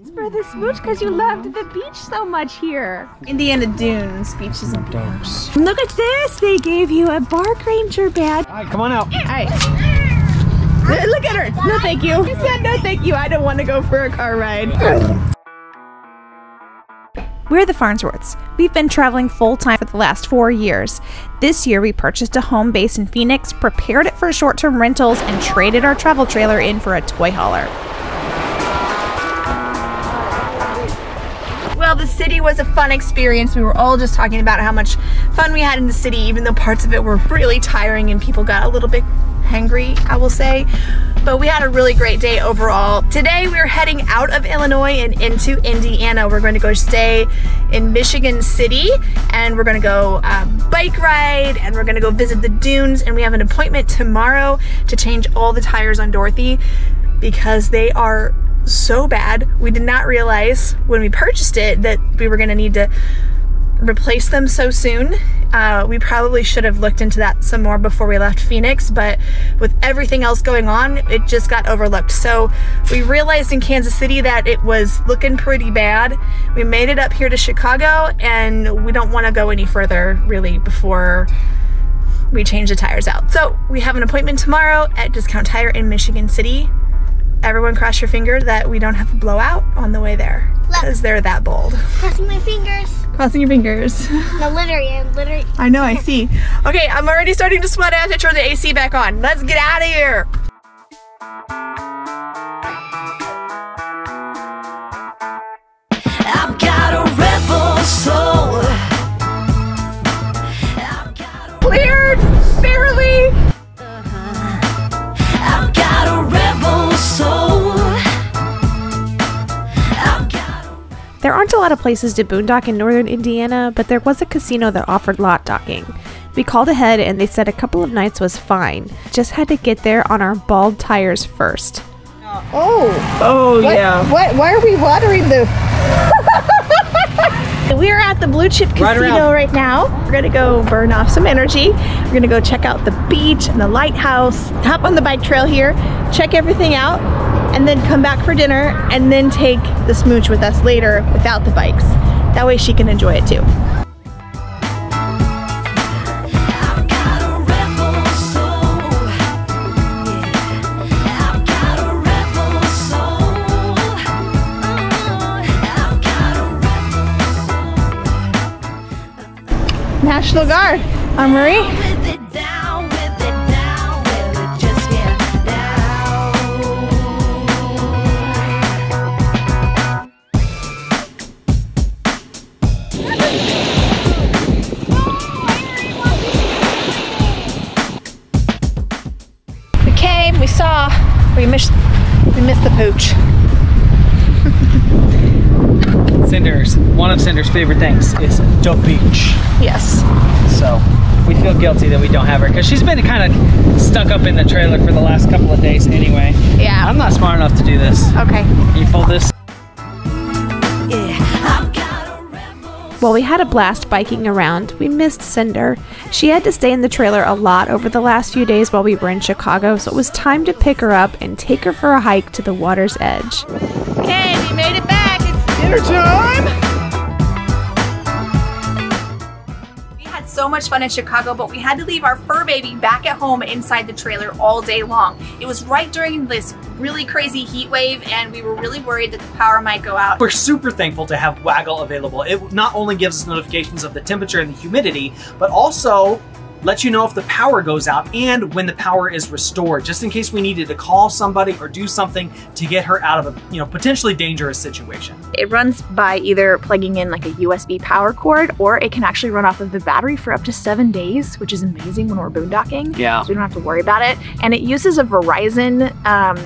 It's for the smooch because you loved the beach so much here. Indiana Dunes beaches and Dumps. Look at this. They gave you a bark ranger badge. All right, come on out. Hi. Look at her. No, thank you. She said no, thank you. I don't want to go for a car ride. We're the Farnsworths. We've been traveling full time for the last four years. This year, we purchased a home base in Phoenix, prepared it for short term rentals, and traded our travel trailer in for a toy hauler. Well, the city was a fun experience. We were all just talking about how much fun we had in the city, even though parts of it were really tiring and people got a little bit hangry, I will say. But we had a really great day overall. Today we're heading out of Illinois and into Indiana. We're going to go stay in Michigan City and we're going to go um, bike ride and we're going to go visit the dunes and we have an appointment tomorrow to change all the tires on Dorothy because they are so bad. We did not realize when we purchased it that we were going to need to replace them so soon. Uh, we probably should have looked into that some more before we left Phoenix, but with everything else going on, it just got overlooked. So we realized in Kansas City that it was looking pretty bad. We made it up here to Chicago and we don't want to go any further really before we change the tires out. So we have an appointment tomorrow at Discount Tire in Michigan City. Everyone cross your finger that we don't have a blowout on the way there because they're that bold. Crossing my fingers. Crossing your fingers. No, literally, literally. I know, I see. Okay, I'm already starting to sweat. I have to turn the AC back on. Let's get out of here. Aren't a lot of places to boondock in northern Indiana, but there was a casino that offered lot docking. We called ahead and they said a couple of nights was fine. Just had to get there on our bald tires first. Oh, Oh, what, yeah. what? Why are we watering the? we are at the Blue Chip Casino around. right now. We're gonna go burn off some energy. We're gonna go check out the beach and the lighthouse. Hop on the bike trail here, check everything out, and then come back for dinner, and then take the smooch with us later without the bikes. That way she can enjoy it too. National Guard, got a we missed, we missed the pooch. Cinder's, one of Cinder's favorite things is the beach. Yes. So we feel guilty that we don't have her because she's been kind of stuck up in the trailer for the last couple of days anyway. Yeah. I'm not smart enough to do this. Okay. Can you fold this? While we had a blast biking around, we missed Cinder. She had to stay in the trailer a lot over the last few days while we were in Chicago, so it was time to pick her up and take her for a hike to the water's edge. Okay, we made it back. It's dinner time. Much fun in Chicago, but we had to leave our fur baby back at home inside the trailer all day long. It was right during this really crazy heat wave, and we were really worried that the power might go out. We're super thankful to have Waggle available. It not only gives us notifications of the temperature and the humidity, but also lets you know if the power goes out and when the power is restored, just in case we needed to call somebody or do something to get her out of a you know potentially dangerous situation. It runs by either plugging in like a USB power cord, or it can actually run off of the battery for up to seven days, which is amazing when we're boondocking. Yeah. So we don't have to worry about it. And it uses a Verizon um,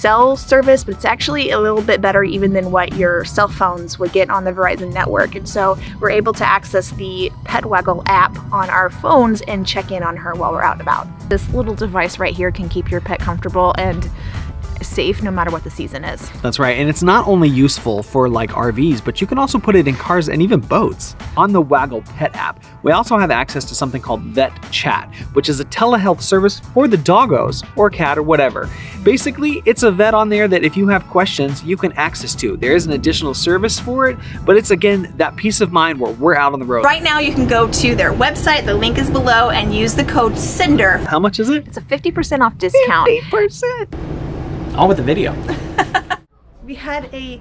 cell service, but it's actually a little bit better even than what your cell phones would get on the Verizon network. And so we're able to access the PetWaggle app on our phones and check in on her while we're out and about. This little device right here can keep your pet comfortable and safe no matter what the season is. That's right, and it's not only useful for like RVs, but you can also put it in cars and even boats. On the Waggle Pet app, we also have access to something called Vet Chat, which is a telehealth service for the doggos or cat or whatever. Basically, it's a vet on there that if you have questions, you can access to. There is an additional service for it, but it's again that peace of mind where we're out on the road. Right now, you can go to their website, the link is below, and use the code CINDER. How much is it? It's a 50% off discount. 50%. On with the video. We had a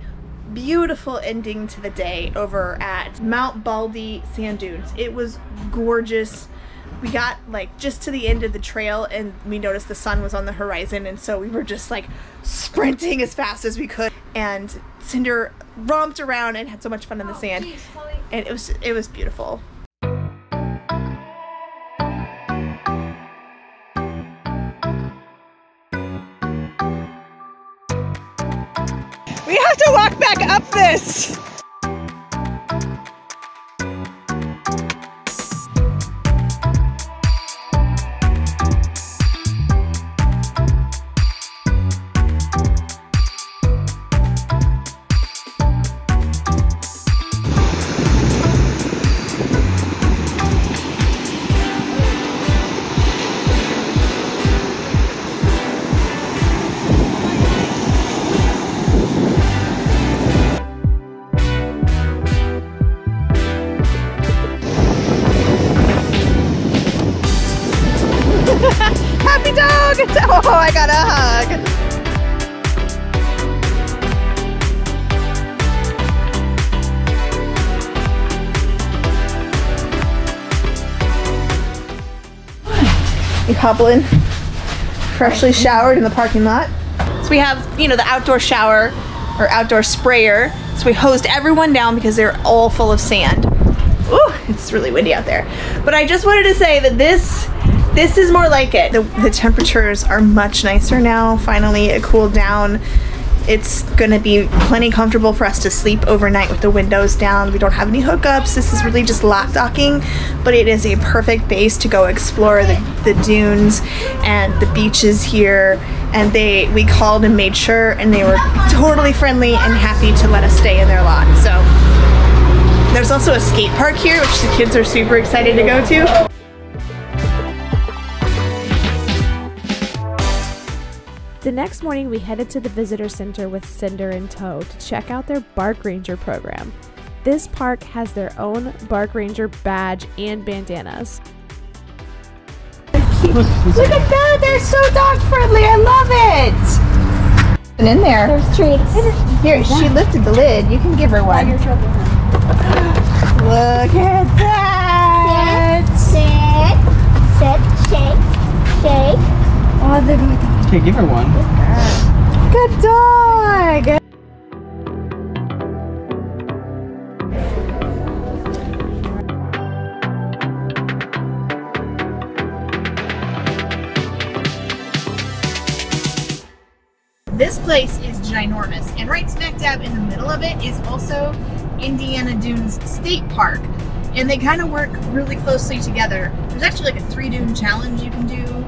beautiful ending to the day over at Mount Baldy Sand Dunes. It was gorgeous. We got like just to the end of the trail and we noticed the sun was on the horizon and so we were just like sprinting as fast as we could and Cinder romped around and had so much fun in the oh, sand. And it was it was beautiful. Walk back up this. You freshly showered in the parking lot. So we have, you know, the outdoor shower or outdoor sprayer. So we hosed everyone down because they're all full of sand. Ooh, it's really windy out there. But I just wanted to say that this this is more like it. The, the temperatures are much nicer now. Finally, it cooled down. It's gonna be plenty comfortable for us to sleep overnight with the windows down. We don't have any hookups. This is really just lot docking, but it is a perfect base to go explore the, the dunes and the beaches here. And they we called and made sure, and they were totally friendly and happy to let us stay in their lot. So there's also a skate park here, which the kids are super excited to go to. The next morning, we headed to the visitor center with Cinder in tow to check out their Bark Ranger program. This park has their own Bark Ranger badge and bandanas. Look at that! They're so dog friendly. I love it. And in there. There's treats. Here, she lifted the lid. You can give her one. Look at that. Sit, sit, shake, shake. Oh, they're going Okay, give her one. Good dog. This place is ginormous, and right smack dab in the middle of it is also Indiana Dunes State Park. And they kind of work really closely together. There's actually like a three dune challenge you can do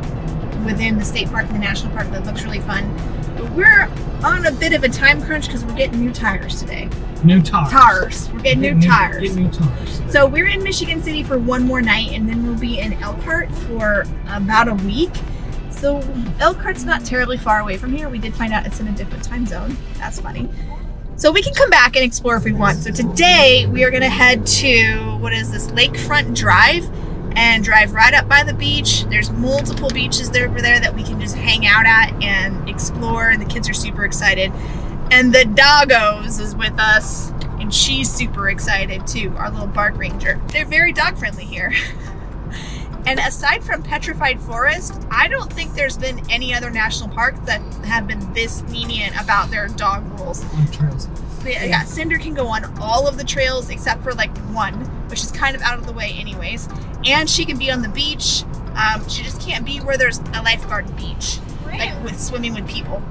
within the state park and the national park that looks really fun. But we're on a bit of a time crunch because we're getting new tires today. New tires. Tires. We're getting new tires. Get new tires. So we're in Michigan City for one more night, and then we'll be in Elkhart for about a week. So Elkhart's not terribly far away from here. We did find out it's in a different time zone. That's funny. So we can come back and explore if we want. So today we are gonna head to what is this Lakefront Drive and drive right up by the beach. There's multiple beaches there over there that we can just hang out at and explore, and the kids are super excited. And the doggos is with us, and she's super excited too, our little bark ranger. They're very dog friendly here. and aside from Petrified Forest, I don't think there's been any other national parks that have been this lenient about their dog rules. On trails. Yeah, yeah, Cinder can go on all of the trails except for like one, which is kind of out of the way, anyways. And she can be on the beach. Um, she just can't be where there's a lifeguard beach, like with swimming with people.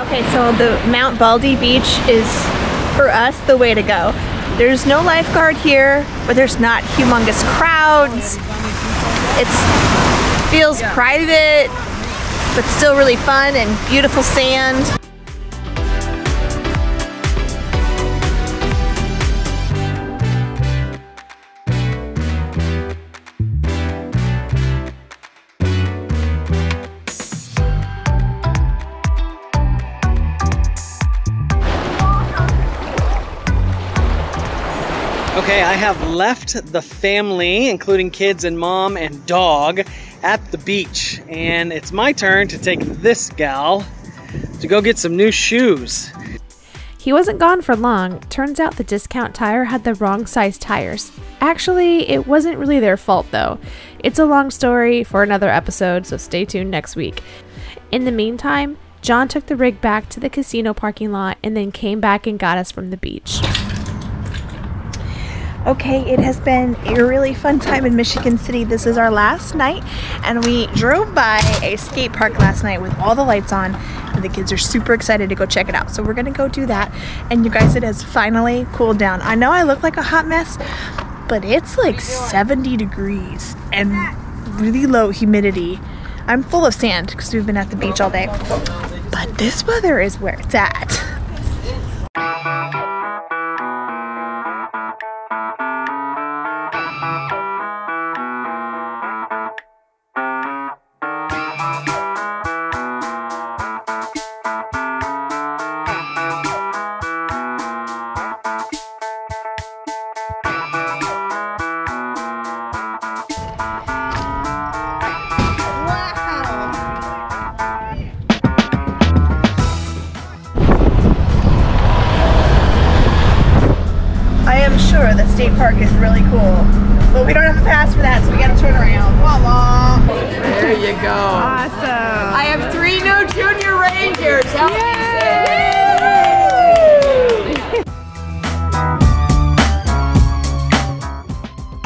Okay, so the Mount Baldy Beach is for us the way to go. There's no lifeguard here, but there's not humongous crowds. It feels private, but still really fun and beautiful sand. Okay, I have left the family, including kids and mom and dog, at the beach. And it's my turn to take this gal to go get some new shoes. He wasn't gone for long. Turns out the discount tire had the wrong size tires. Actually, it wasn't really their fault though. It's a long story for another episode, so stay tuned next week. In the meantime, John took the rig back to the casino parking lot and then came back and got us from the beach. Okay, it has been a really fun time in Michigan City. This is our last night, and we drove by a skate park last night with all the lights on, and the kids are super excited to go check it out. So we're gonna go do that. And you guys, it has finally cooled down. I know I look like a hot mess, but it's like 70 degrees and really low humidity. I'm full of sand because we've been at the beach all day. But this weather is where it's at. Park is really cool. But we don't have a pass for that, so we gotta turn around. Voila! There you go. Awesome. I have three new junior rangers.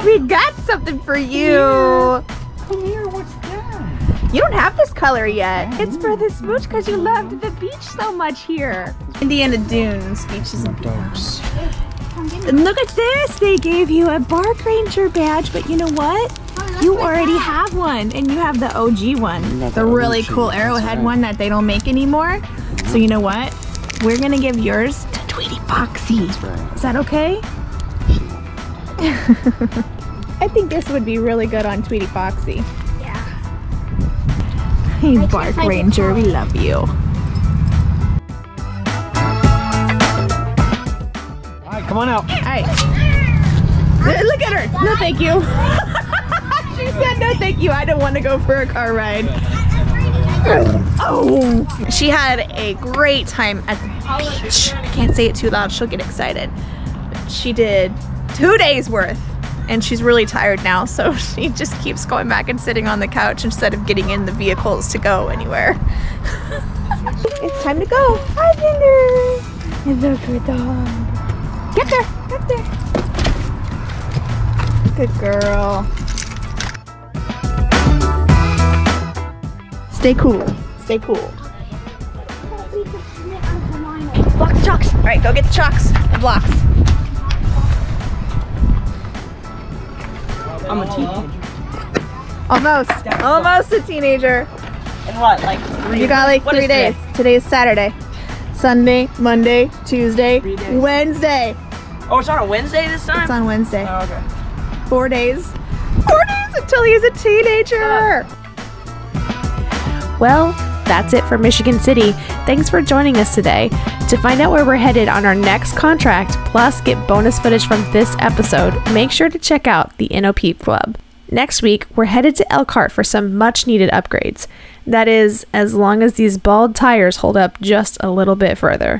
We got something for you. Come here, what's that? You don't have this color yet. It's for the smooch because you loved the beach so much here. Indiana Dunes beaches and beaches. And look at this. They gave you a Bark Ranger badge, but you know what? Oh, you already have one, and you have the OG one. The really cool Arrowhead one that they don't make anymore. So you know what? We're gonna give yours to Tweety Foxy. Is that okay? I think this would be really good on Tweety Foxy. Yeah. Hey, can't Bark Ranger, we love you. Come on out. All right. Look at her. No, thank you. she said no, thank you. I don't want to go for a car ride. Oh. She had a great time at the beach. I can't say it too loud. She'll get excited. But she did two days worth. And she's really tired now, so she just keeps going back and sitting on the couch instead of getting in the vehicles to go anywhere. it's time to go. Hi, Ginger. It's a good. Get there. Get there. Good girl. Stay cool. Stay cool. Blocks, chalks. All right, go get the chalks and blocks. I'm a teenager. Almost. Almost a teenager. And what, like three? You got like three days. today? Today is Saturday. Sunday, Monday, Tuesday, Wednesday. Oh, it's on a Wednesday this time? It's on Wednesday. Oh, okay. Four days. Four days until he's a teenager. Well, that's it for Michigan City. Thanks for joining us today. To find out where we're headed on our next contract, plus get bonus footage from this episode, make sure to check out the NOP Club. Next week, we're headed to Elkhart for some much needed upgrades. That is, as long as these bald tires hold up just a little bit further.